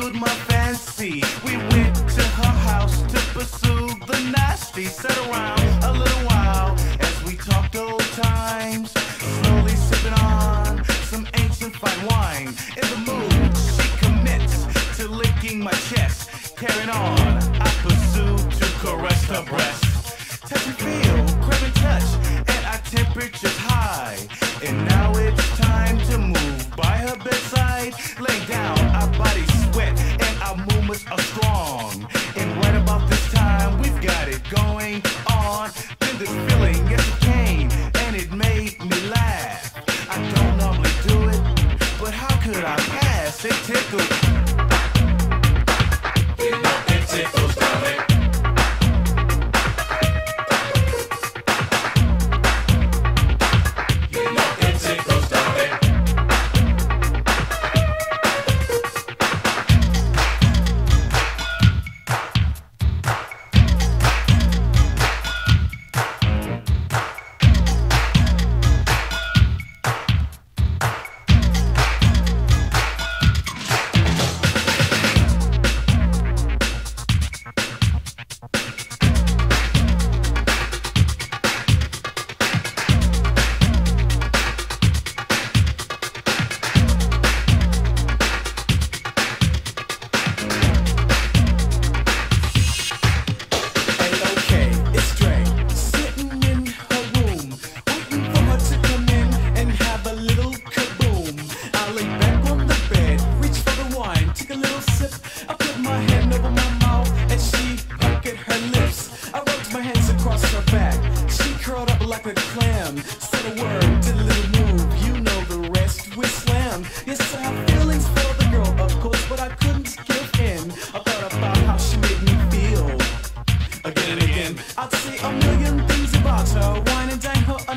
tickled my fancy. We went to her house to pursue the nasty. Sat around a little while as we talked old times. Slowly sipping on some ancient fine wine. In the mood, she commits to licking my chest. Carrying on, I pursue to caress her breast. Touch and feel, grab and touch, and our temperature's high.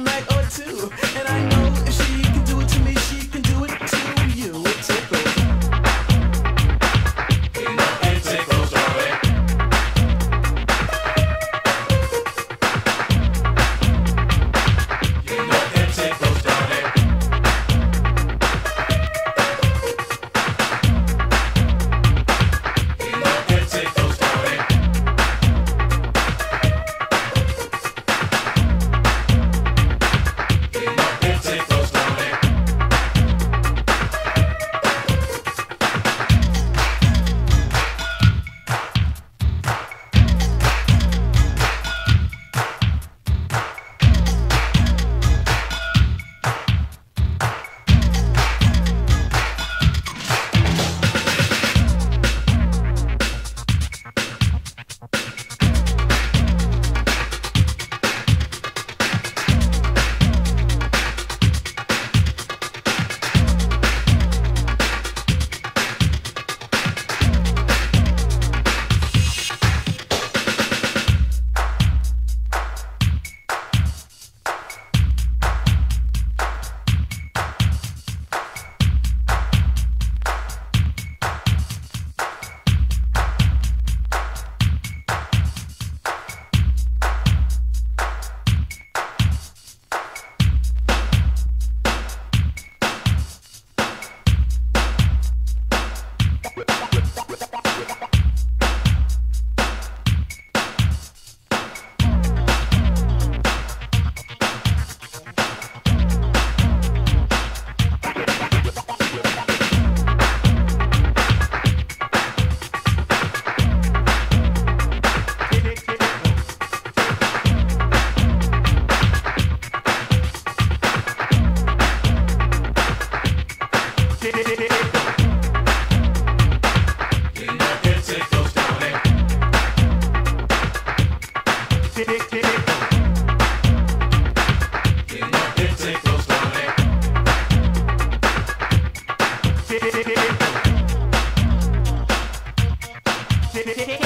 Like, Chicken.